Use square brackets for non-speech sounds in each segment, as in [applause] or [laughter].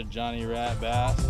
Another Johnny Rat bass.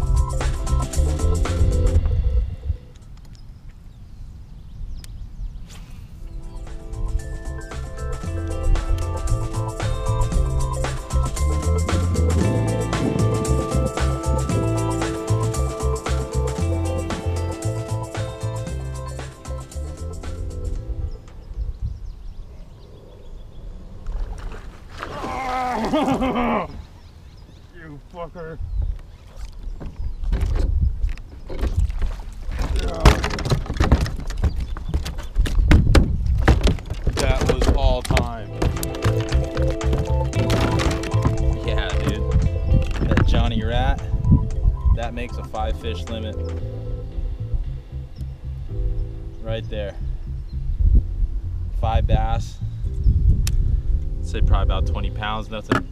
Fish limit. Right there. Five bass. Say probably about 20 pounds, nothing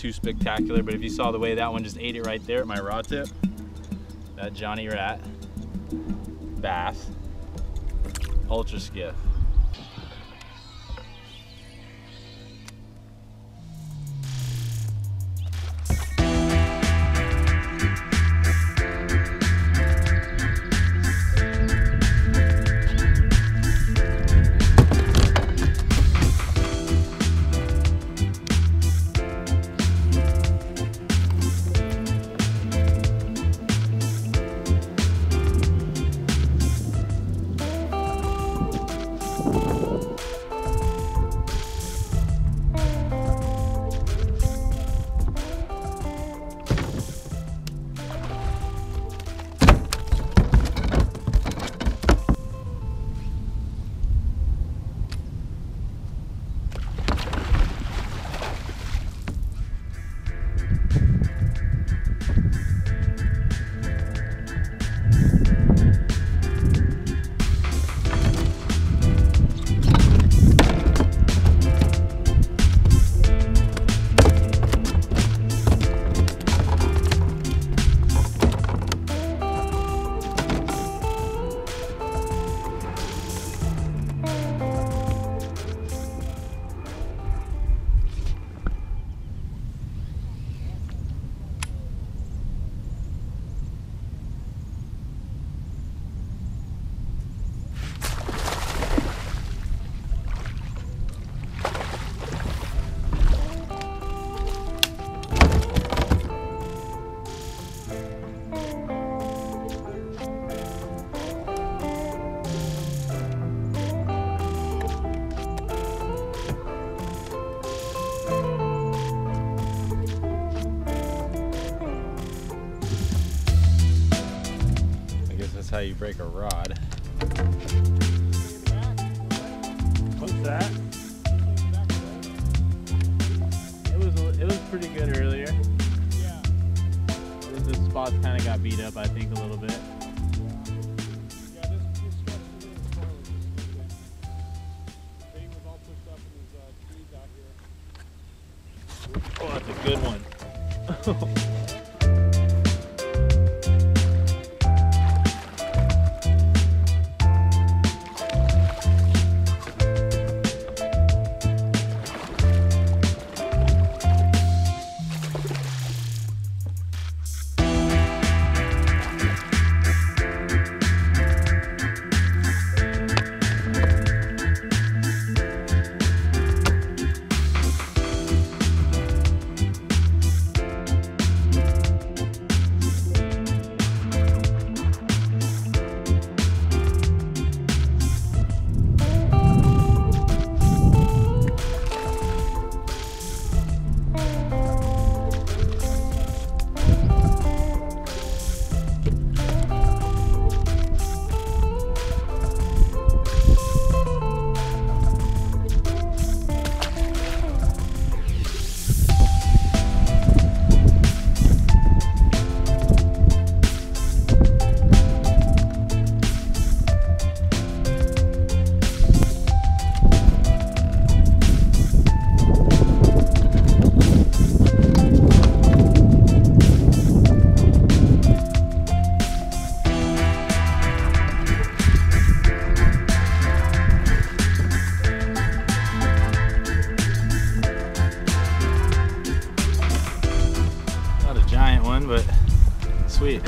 too spectacular, but if you saw the way that one just ate it right there at my rod tip, that Johnny Rat bass, Ultraskiff. How you break a rod. What's that? It was it was pretty good earlier. Yeah. The spots kind of got beat up, I think, a little bit. Oh, that's a good one. [laughs] but sweet.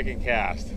freaking cast.